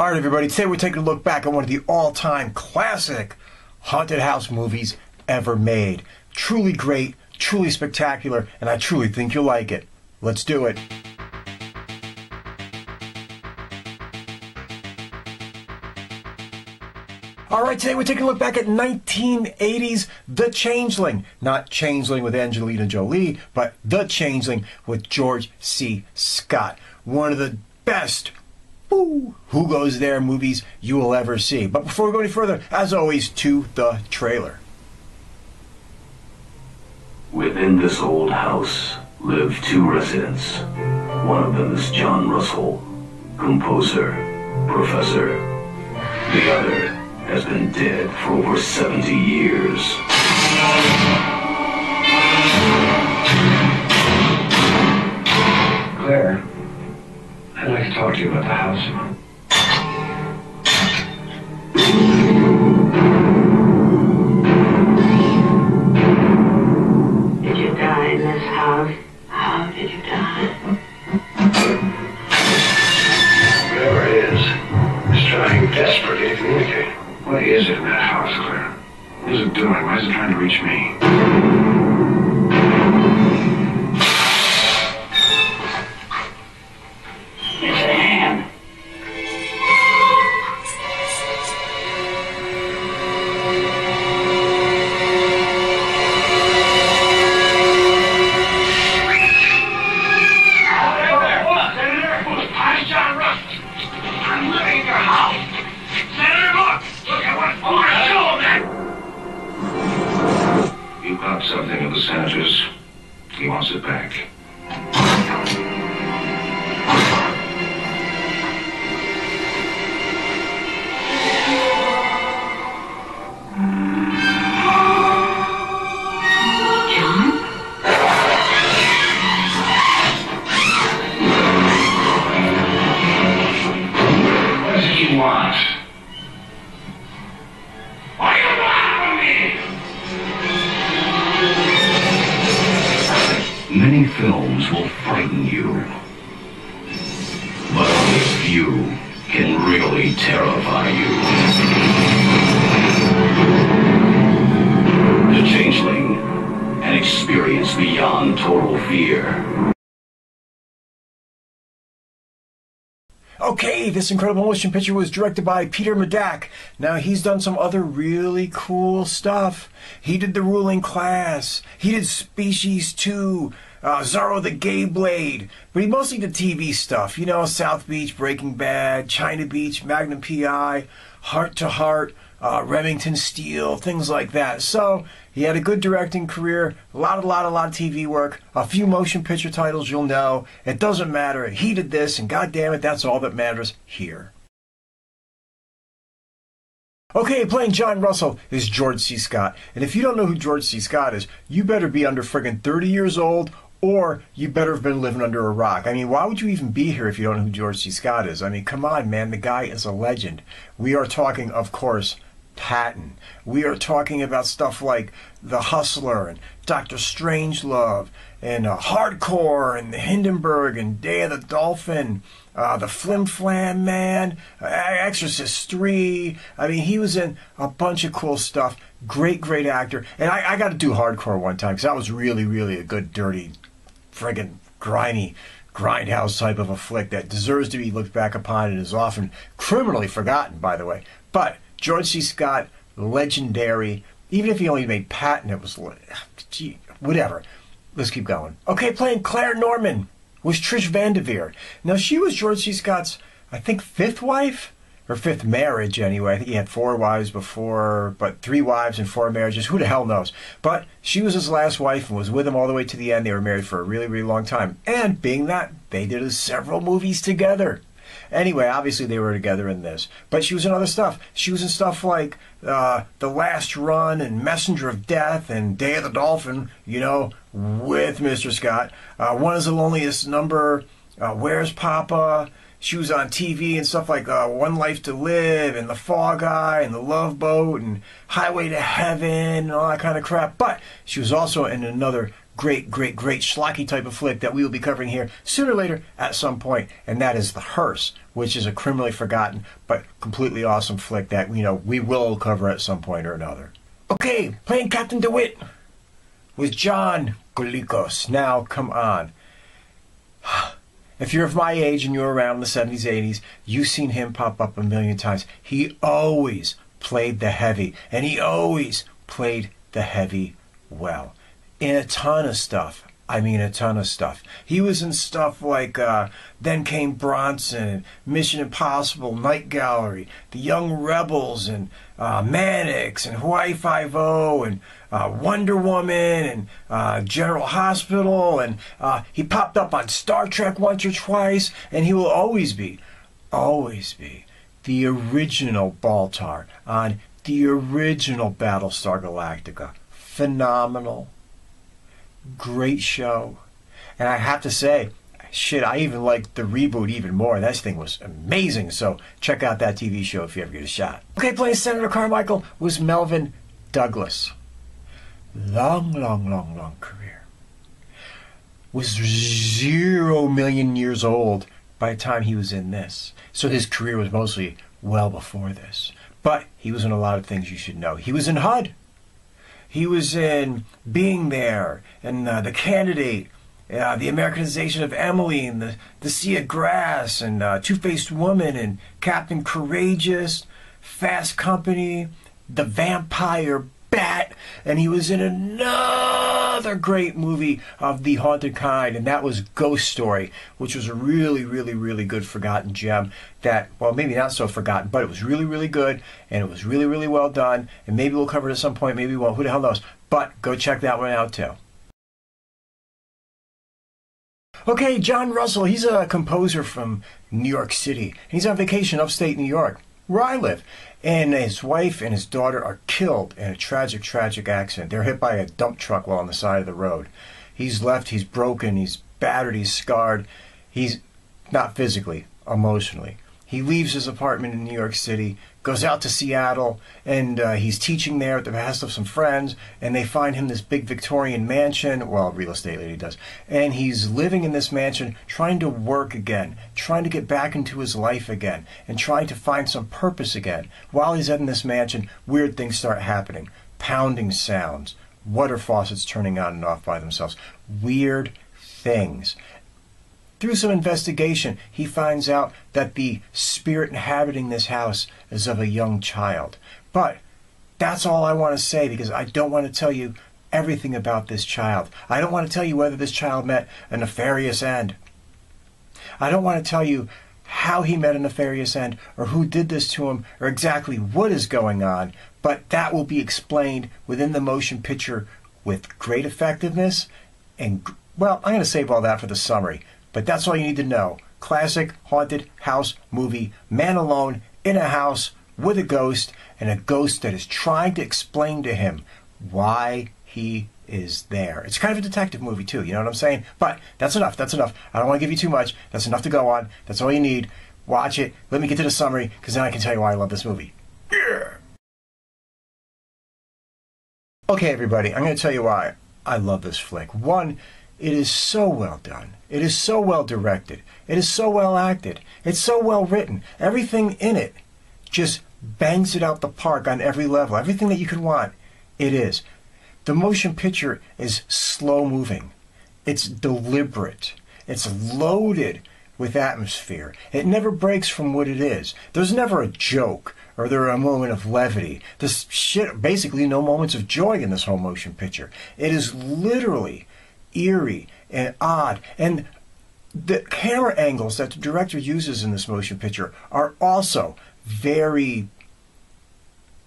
All right, everybody, today we're taking a look back at one of the all time classic haunted house movies ever made. Truly great, truly spectacular, and I truly think you'll like it. Let's do it. All right, today we're taking a look back at 1980's The Changeling. Not Changeling with Angelina Jolie, but The Changeling with George C. Scott. One of the best Who goes there movies you will ever see. But before we go any further, as always, to the trailer. Within this old house live two residents. One of them is John Russell, composer, professor. The other has been dead for over 70 years. I'd talk to you about the house. Did you die in this house? How did you die? Whatever it is, is trying desperately to communicate. What is it in that house, Claire? What is it doing? Why is it trying to reach me? Films will frighten you, but only few can really terrify you. The Changeling, an experience beyond total fear. Okay, this incredible motion picture was directed by Peter Medak. Now, he's done some other really cool stuff. He did The Ruling Class, he did Species 2, uh, Zorro the Gay Blade, but he mostly did TV stuff. You know, South Beach, Breaking Bad, China Beach, Magnum PI, Heart to Heart, uh, Remington Steele, things like that. So, he had a good directing career, a lot, a lot, a lot of TV work, a few motion picture titles you'll know. It doesn't matter. He did this, and God damn it, that's all that matters here. Okay, playing John Russell is George C. Scott. And if you don't know who George C. Scott is, you better be under friggin' 30 years old or you better have been living under a rock. I mean, why would you even be here if you don't know who George C. Scott is? I mean, come on, man, the guy is a legend. We are talking, of course, Patton. We are talking about stuff like The Hustler and Doctor Strangelove and uh, Hardcore and The Hindenburg and Day of the Dolphin, uh, The Flim Flam Man, uh, Exorcist 3. I mean, he was in a bunch of cool stuff. Great, great actor. And I, I got to do Hardcore one time because that was really, really a good, dirty, friggin' grimy grindhouse type of a flick that deserves to be looked back upon and is often criminally forgotten, by the way. But George C. Scott, legendary. Even if he only made Patton, it was gee, whatever. Let's keep going. Okay, playing Claire Norman was Trish Van Devere. Now she was George C. Scott's, I think, fifth wife or fifth marriage anyway. I think he had four wives before, but three wives and four marriages. Who the hell knows? But she was his last wife and was with him all the way to the end. They were married for a really, really long time. And being that, they did several movies together. Anyway, obviously they were together in this, but she was in other stuff. She was in stuff like uh, The Last Run and Messenger of Death and Day of the Dolphin, you know, with Mr. Scott. Uh, One is the Loneliest Number, uh, Where's Papa? She was on TV and stuff like uh, One Life to Live and The Fall Guy and The Love Boat and Highway to Heaven and all that kind of crap. But she was also in another great, great, great schlocky type of flick that we will be covering here sooner or later at some point, and that is The Hearse, which is a criminally forgotten but completely awesome flick that you know we will cover at some point or another. Okay, playing Captain DeWitt was John Colicos. Now, come on. If you're of my age and you're around in the 70s, 80s, you've seen him pop up a million times. He always played the heavy, and he always played the heavy well. In a ton of stuff. I mean, a ton of stuff. He was in stuff like uh, Then Came Bronson, Mission Impossible, Night Gallery, The Young Rebels, and uh, Mannix, and Hawaii Five-O, and uh, Wonder Woman, and uh, General Hospital, and uh, he popped up on Star Trek once or twice, and he will always be, always be, the original Baltar on the original Battlestar Galactica. Phenomenal great show. And I have to say, shit, I even liked the reboot even more. That thing was amazing. So check out that TV show if you ever get a shot. Okay, playing Senator Carmichael was Melvyn Douglas. Long, long, long, long career. Was zero million years old by the time he was in this. So his career was mostly well before this. But he was in a lot of things you should know. He was in HUD. He was in Being There and uh, The Candidate, uh, The Americanization of Emily and The, the Sea of Grass and uh, Two Faced Woman and Captain Courageous, Fast Company, The Vampire Bat, and he was in another great movie of the haunted kind, and that was Ghost Story, which was a really, really, really good forgotten gem. That, well, maybe not so forgotten, but it was really, really good, and it was really, really well done. And maybe we'll cover it at some point, maybe we won't. Who the hell knows? But go check that one out too. Okay, John Russell, he's a composer from New York City. He's on vacation upstate New York, where I live. And his wife and his daughter are killed in a tragic, tragic accident. They're hit by a dump truck while on the side of the road. He's left, he's broken, he's battered, he's scarred. He's not physically, emotionally. He leaves his apartment in New York City, goes out to Seattle, and uh, he's teaching there at the behest of some friends. And they find him this big Victorian mansion. Well, real estate lady does. And he's living in this mansion, trying to work again, trying to get back into his life again, and trying to find some purpose again. While he's in this mansion, weird things start happening pounding sounds, water faucets turning on and off by themselves, weird things. Through some investigation, he finds out that the spirit inhabiting this house is of a young child. But that's all I want to say because I don't want to tell you everything about this child. I don't want to tell you whether this child met a nefarious end. I don't want to tell you how he met a nefarious end or who did this to him or exactly what is going on, but that will be explained within the motion picture with great effectiveness and well, I'm going to save all that for the summary. But that's all you need to know. Classic haunted house movie, man alone in a house with a ghost, and a ghost that is trying to explain to him why he is there. It's kind of a detective movie too, you know what I'm saying? But that's enough. That's enough. I don't want to give you too much. That's enough to go on. That's all you need. Watch it. Let me get to the summary because then I can tell you why I love this movie. Yeah. Okay, everybody, I'm going to tell you why I love this flick. One, it is so well done. It is so well directed. It is so well acted. It's so well written. Everything in it just bangs it out the park on every level. Everything that you could want, it is. The motion picture is slow moving. It's deliberate. It's loaded with atmosphere. It never breaks from what it is. There's never a joke or there a moment of levity. There's shit, basically no moments of joy in this whole motion picture. It is literally eerie and odd. And the camera angles that the director uses in this motion picture are also very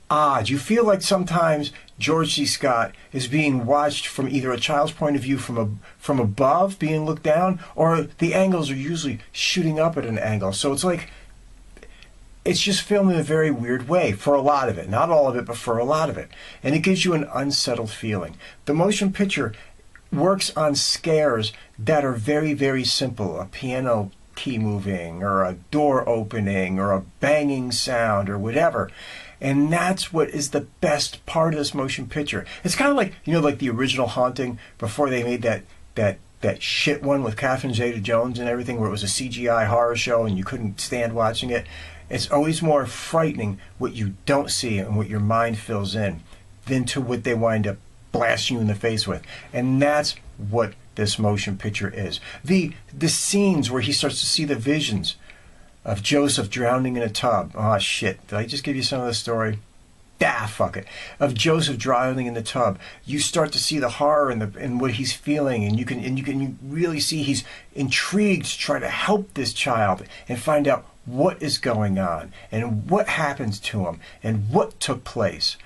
odd. You feel like sometimes George C. Scott is being watched from either a child's point of view from a, from above, being looked down, or the angles are usually shooting up at an angle. So it's like it's just filmed in a very weird way for a lot of it. Not all of it, but for a lot of it. And it gives you an unsettled feeling. The motion picture works on scares that are very, very simple. A piano key moving or a door opening or a banging sound or whatever. And that's what is the best part of this motion picture. It's kind of like, you know, like the original Haunting before they made that, that, that shit one with Catherine Zeta Jones and everything where it was a CGI horror show and you couldn't stand watching it. It's always more frightening what you don't see and what your mind fills in than to what they wind up blasting you in the face with. And that's what this motion picture is. The the scenes where he starts to see the visions of Joseph drowning in a tub. Oh shit! Did I just give you some of the story? Ah, fuck it. Of Joseph drowning in the tub, you start to see the horror and the and what he's feeling, and you can and you can really see he's intrigued to try to help this child and find out what is going on and what happens to him and what took place.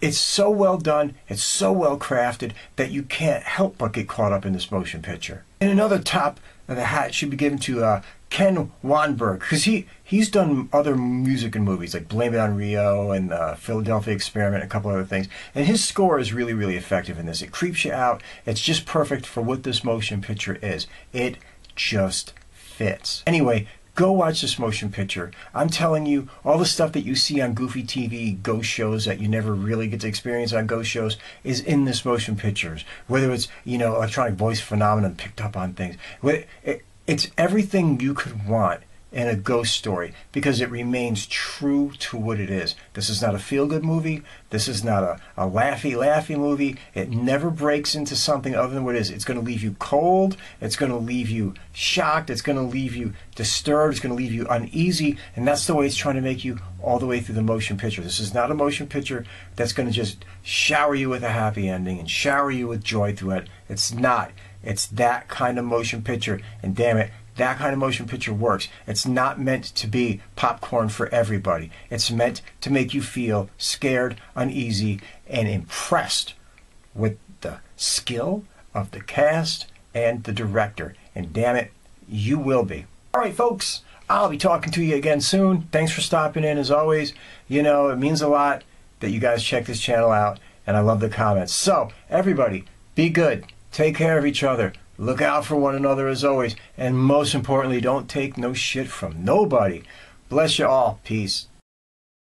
It's so well done, it's so well crafted that you can't help but get caught up in this motion picture. And another top of the hat should be given to uh, Ken Wannberg because he he's done other music and movies like Blame It on Rio and uh, Philadelphia Experiment, a couple other things. And his score is really really effective in this. It creeps you out. It's just perfect for what this motion picture is. It just fits. Anyway, Go watch this motion picture. I'm telling you, all the stuff that you see on Goofy TV ghost shows that you never really get to experience on ghost shows is in this motion pictures. Whether it's, you know, electronic voice phenomenon picked up on things. It's everything you could want in a ghost story because it remains true to what it is. This is not a feel good movie. This is not a, a laughy, laughy movie. It never breaks into something other than what it is. It's going to leave you cold. It's going to leave you shocked. It's going to leave you disturbed. It's going to leave you uneasy. And that's the way it's trying to make you all the way through the motion picture. This is not a motion picture that's going to just shower you with a happy ending and shower you with joy through it. It's not. It's that kind of motion picture. And damn it, that kind of motion picture works. It's not meant to be popcorn for everybody. It's meant to make you feel scared, uneasy, and impressed with the skill of the cast and the director. And damn it, you will be. All right, folks, I'll be talking to you again soon. Thanks for stopping in as always. You know, it means a lot that you guys check this channel out, and I love the comments. So, everybody, be good. Take care of each other. Look out for one another as always. And most importantly, don't take no shit from nobody. Bless you all. Peace.